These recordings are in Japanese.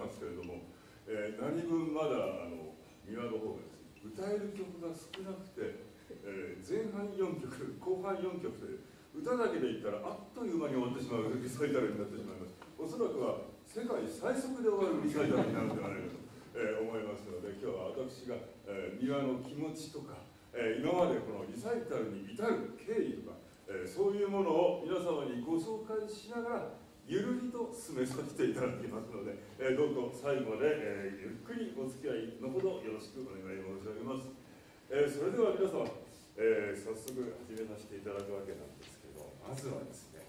ますけれども、えー、何分まだあの庭の方がです。ね歌える曲が少なくて、えー、前半4曲後半4曲という歌だけで言ったらあっという間に終わってしまうリサイタルになってしまいます。おそらくは世界最速で終わるリサイタルになるんではないかと、えー、思いますので今日は私が、えー、三輪の気持ちとか、えー、今までこのリサイタルに至る経緯とか、えー、そういうものを皆様にご紹介しながらゆるりと進めさせていただきますので、え、どうぞ最後まで、え、ゆっくりお付き合いのほどよろしくお願い申し上げます、え、それでは皆様、え、早速始めさせていただくわけなんですけどまずはですね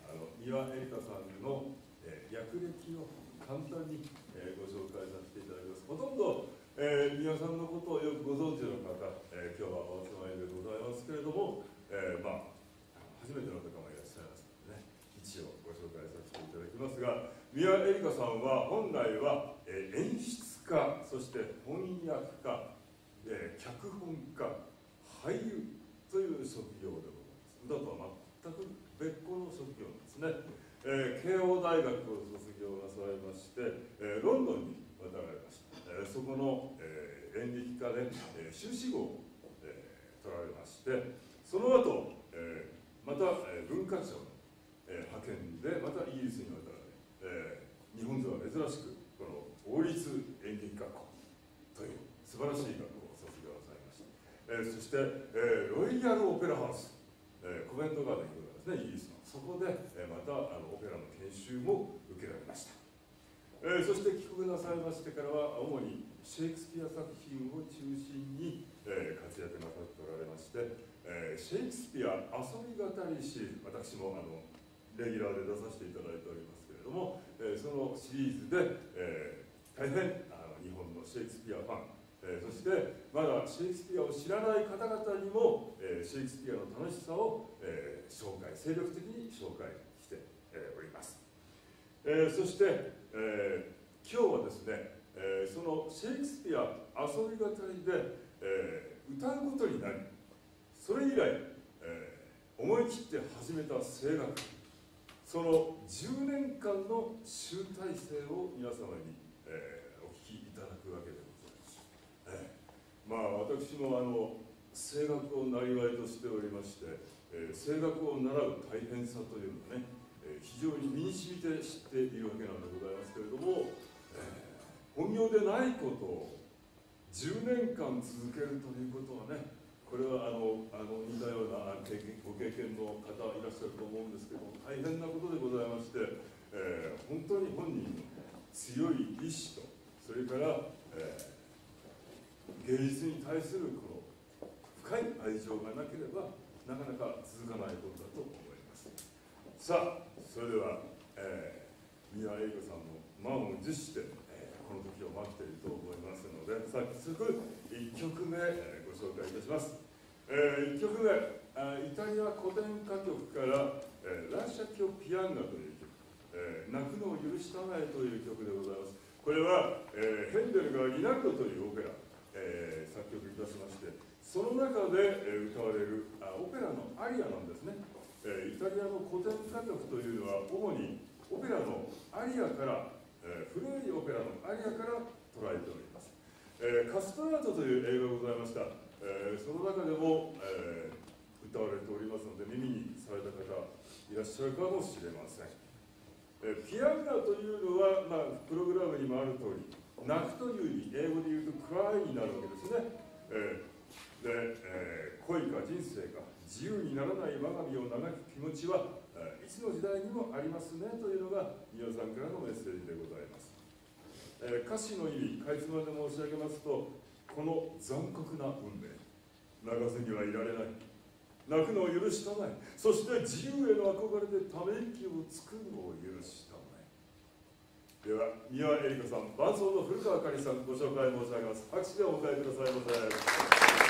あの三輪絵里香さんのえ略歴を簡単に、え、ご紹介させていただきます。ほとんど、えー、皆さんのことをよくご存知の方、え、今日はお集まりでございますけれども、え、まあ初めての方もいらっしゃいますのでね一応ご紹介させていただきますが三輪絵里香さんは本来は、え、演出家そして翻訳家、え、脚本家俳優という職業でございます。歌とは全く別個の職業なんですね。えー、慶応大学を卒業なさいまして、えー、ロンドンに渡られました、えー、そこの、え、演劇科で、え、修士号を、え、取られましてその後、え、また、え、文化庁の、えー、派遣でまたイギリスに渡られ、えー、日本では珍しくこの王立演劇学校という素晴らしい学校を卒業なさいました、えー、そして、えー、ロイヤルオペラハウス、えー、コメントガーデンにございますねイギリスのそこで、えまたあのオペラの研修も受けられました、えー、そして帰国なさいましてからは主にシェイクスピア作品を中心に、えー、活躍なさっておられまして、えー、シェイクスピア遊び語りシリーズ私もあのレギュラーで出させていただいております。れども、えー、そのシリーズで、えー、大変あの日本のシェイクスピアファン。えー、そしてまだシェイクスピアを知らない方々にも、えー、シェイクスピアの楽しさを、えー、紹介精力的に紹介して、おります、えそして、え今日はですね、えそのシェイクスピア遊び語りで、え歌うことになりそれ以来、え思い切って始めた声楽。その10年間の集大成を皆様に、えお聞きいただくわけでございます。えまあ私もあの声楽をなりわいとしておりまして、えー、声楽を習う大変さというのをね、えー、非常に身に染みて知っているわけなんでございますけれども、えー、本業でないことを10年間続けるということはねこれはあのあの似たような経験ご経験の方いらっしゃると思うんですけど大変なことでございまして、えー、本当に本人の強い意志とそれから、えー芸術に対するこの深い愛情がなければなかなか続かないことだと思います。さあそれでは、えー、宮栄子さんの満を持して、この時を待っていると思いますので早速1曲目、えー、ご紹介いたします、えー、1曲目イタリア古典歌曲から「えー、ラシャキョ・ピアンガ」という曲「えー、泣くのを許したまえ」という曲でございます。これは、えー、ヘンデルが「リナルド」というオペラえー、作曲いたしましてその中で、えー、歌われるあオペラのアリアなんですね、えー、イタリアの古典歌曲というのは主にオペラのアリアから、古いオペラのアリアから捉えております、えー、カストラートという映画がございました、えー、その中でも、えー、歌われておりますので耳にされた方いらっしゃるかもしれません、えー、ピアノというのは、まあ、プログラムにもある通り泣くという意味英語で言うと cry になるわけですね、えー、で、えー、恋か人生か自由にならない我が身を嘆く気持ちは、い。つの時代にもありますねというのが宮さんからのメッセージでございます、え、歌詞の意味かいつまで申し上げますとこの残酷な運命。泣かずにはいられない。泣くのを許したまえ。そして自由への憧れでため息をつくのを許したまえ。では三輪恵里子さん伴奏の古川かりさんご紹介申し上げます。拍手でお迎えくださいませ。